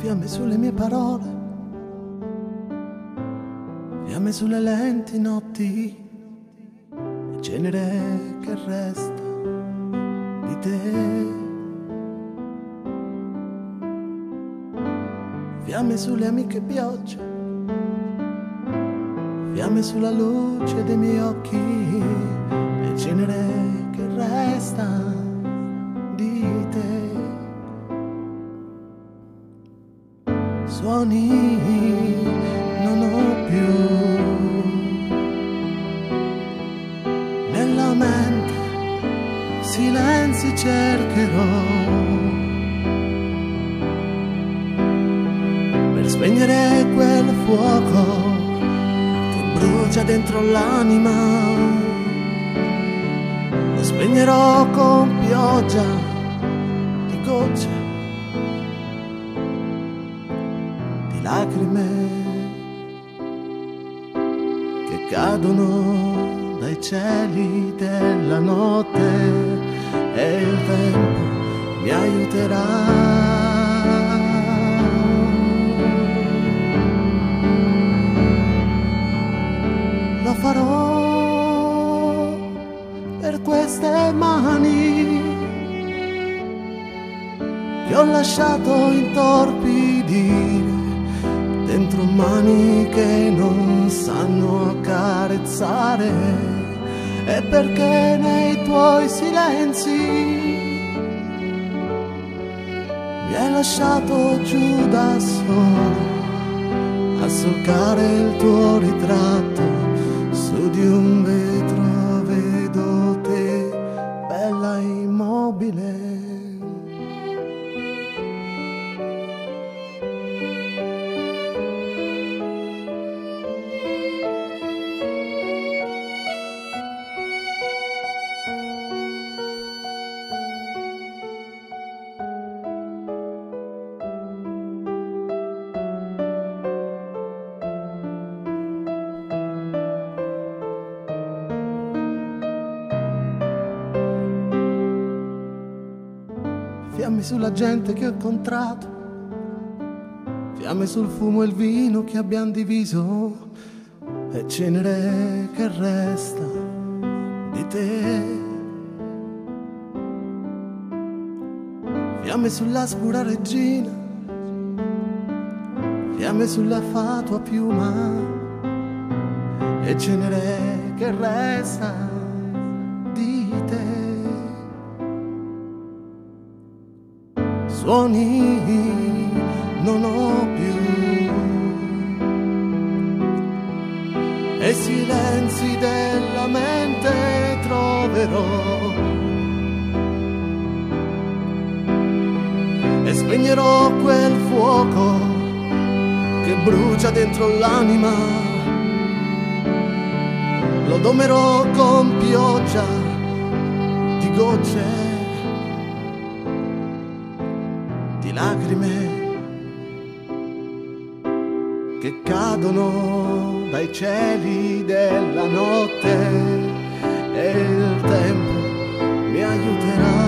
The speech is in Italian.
fiamme sulle mie parole, fiamme sulle lenti notti, e cenere che resta di te. Fiamme sulle amiche piogge, fiamme sulla luce dei miei occhi, per spegnere quel fuoco che brucia dentro l'anima. Lo spegnerò con pioggia di gocce di lacrime che cadono dai cieli della notte e il vento mi aiuterà. Lo farò per queste mani che ho lasciato intorpidire dentro mani che non sanno accarezzare e perché nei tuoi silenzi mi hai lasciato giù da solo a solcare il tuo ritratto. Su di un vetro vedo te bella immobile fiamme sulla gente che ho incontrato, fiamme sul fumo e il vino che abbiamo diviso e cenere che resta di te. Fiamme sulla scura regina, fiamme sulla fatua piuma e cenere che resta di te. Suoni non ho più. E silenzi della mente troverò. E spegnerò quel fuoco che brucia dentro l'anima. Lo domerò con pioggia di gocce di lacrime che cadono dai cieli della notte e il tempo mi aiuterà.